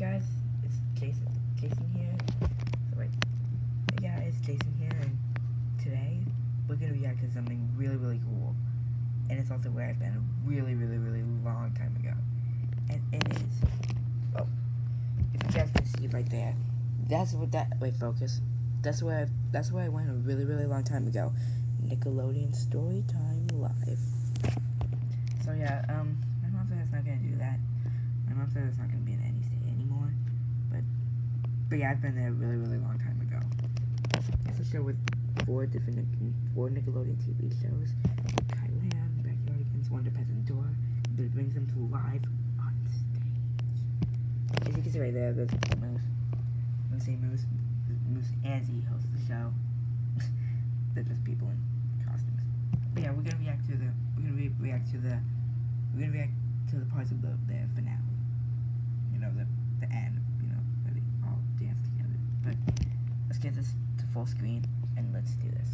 guys, it's Jason. Jason here. So wait. Hey guys, Jason here, and today we're gonna react to something really, really cool. And it's also where I've been a really, really, really long time ago. And it is. Oh, if you guys can see right there, that's what that. Wait, focus. That's where I. That's where I went a really, really long time ago. Nickelodeon Storytime Live. So yeah, um, my mom said it's not gonna do that. My mom said it's not gonna be in any state anymore. But, but yeah, I've been there a really, really long time ago. It's a show with four different, four Nickelodeon TV shows. Kai-lan, Backyardigans, Wonder Pets, and Dora. But it brings them to live on stage. As you can see right there, there's Moose. Moose. Moose and Zee host the show. They're just people in costumes. But yeah, we're gonna react to the we're gonna re- react to the we're gonna react to the parts of the, the finale. Know, the the end, you know, where they all dance together. But let's get this to full screen and let's do this.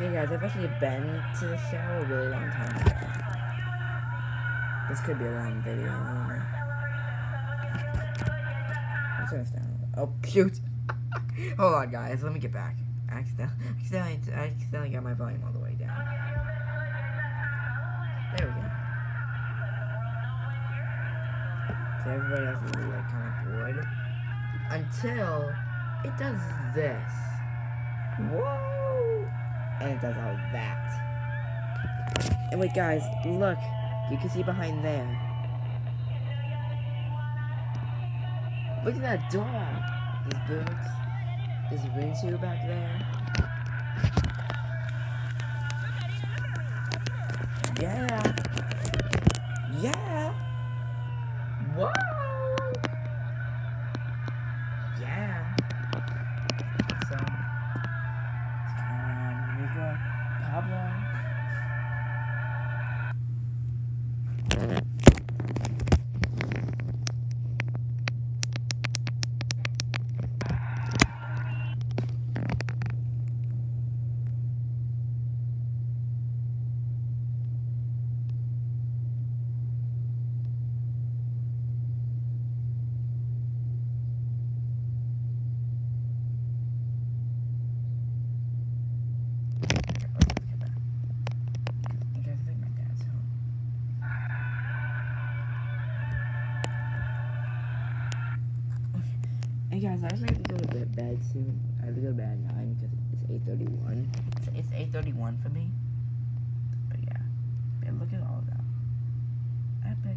Yeah, guys, I've actually been to the show a really long time ago. This could be a long video, I don't know. Oh, shoot! Hold on, guys. Let me get back. I accidentally, I accidentally got my volume all the way down. There we go. So everybody else like kind of bored until it does this. Whoa! And it does all that. And wait, guys, look. You can see behind there. Look at that door. There's boots. There's Rinsu back there. Yeah. Soon. I have to go to bed at 9 because it's 8.31. It's, it's 8.31 for me. But yeah. Look at all of that. Epic.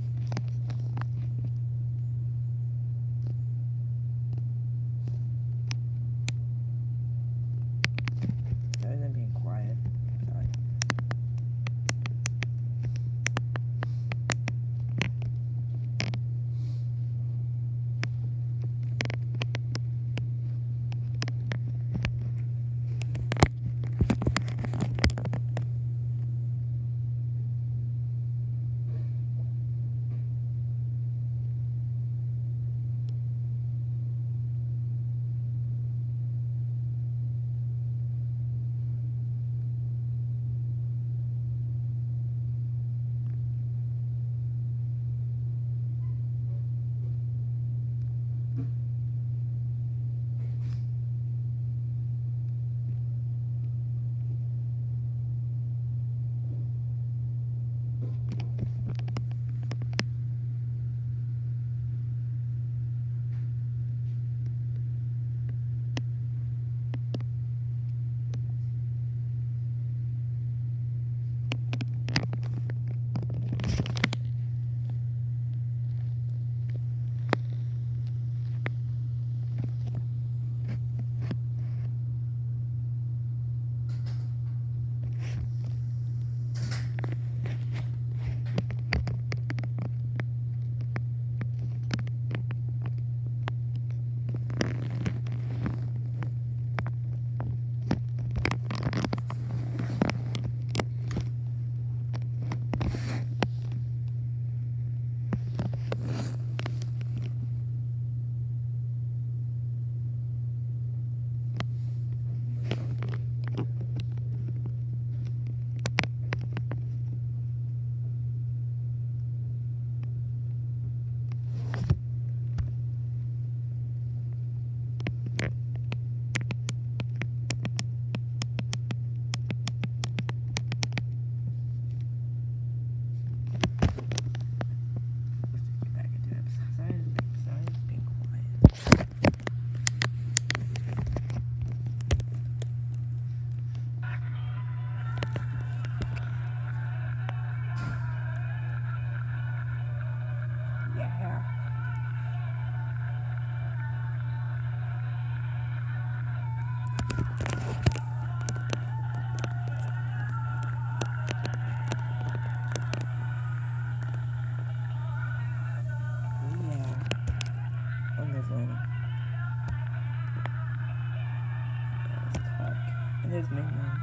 nickname.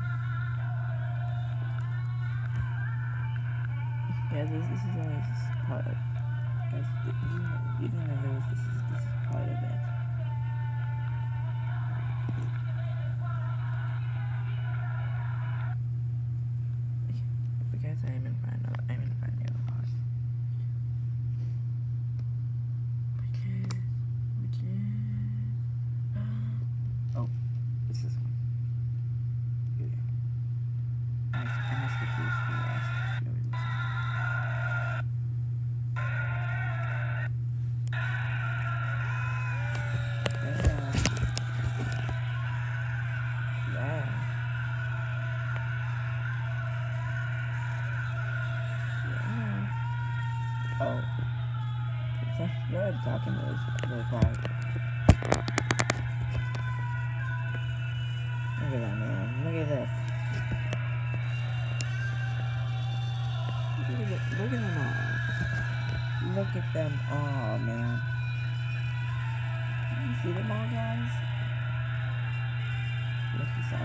Yeah, this, this is only part of. Guys, you know, you didn't know this is this is part of it. Because I'm in front of I'm in front of the part. Okay, which is oh, this one. Oh. It's not good. Talking was really quiet. Look at that man. Look at this. Look at. Look at them all. Look at them all, man. You see them all, guys? Look, he saw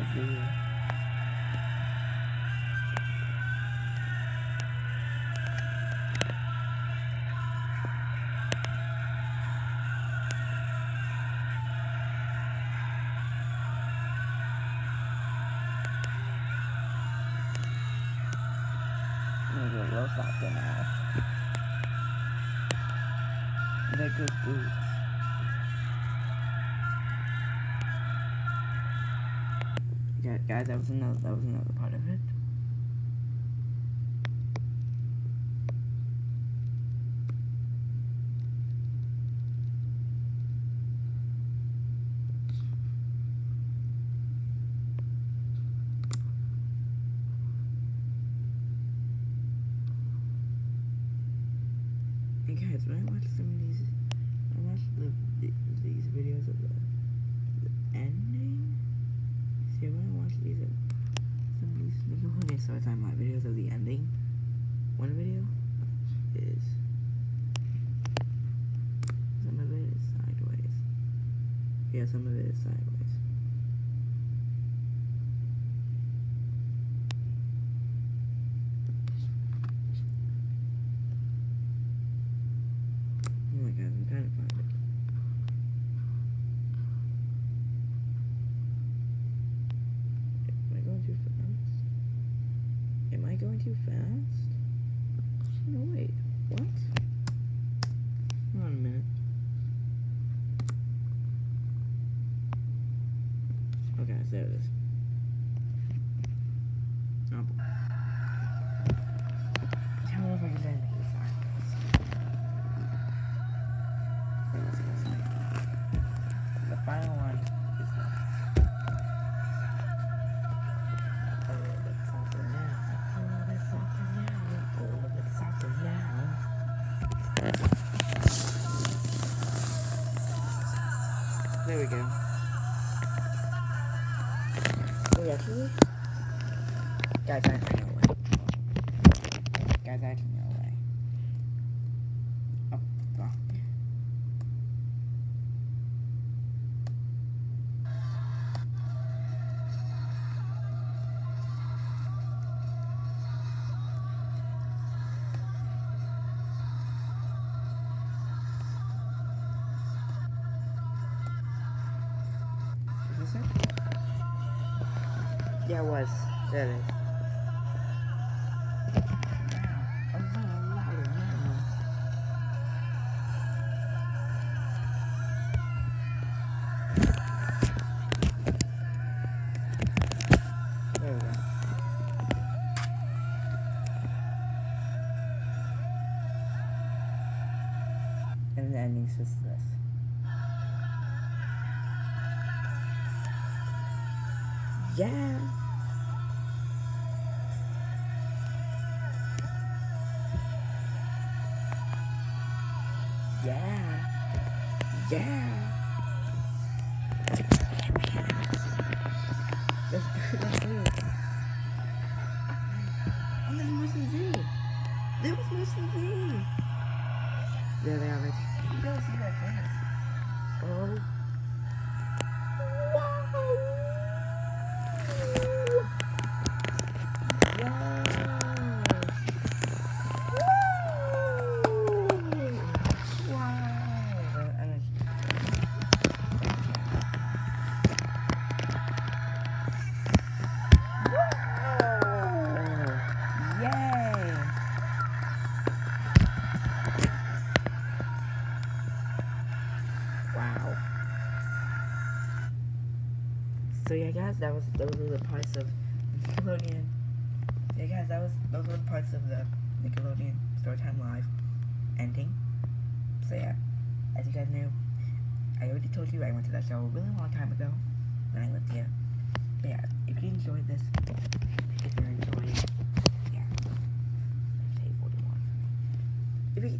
They're. Yeah, guys, that was another that was another part of it. Guys, when I watch some of these, I watched the, the these videos of the, the ending. See, when I watch these, uh, some of these, at when they start talking videos of the ending. One video is some of it is sideways. Yeah, some of it is sideways. Oh my god, I'm trying to find it. Am I going too fast? Am I going too fast? No, wait. What? Hold on a minute. Okay, there it is. Oh, boy. Tell me if I can land this There we go. Oh, actually, guys, I go away. Guys, I go Yeah, it was. There it is. And the ending's just this. Yeah. Yeah. Yeah. Guys, that was those were the parts of Nickelodeon. Yeah, guys, that was those were the parts of the Nickelodeon Storytime Live ending. So yeah, as you guys knew, I already told you I went to that show a really long time ago when I lived here. But yeah, if you enjoyed this, if you're enjoying, yeah, say 41 for me. If you,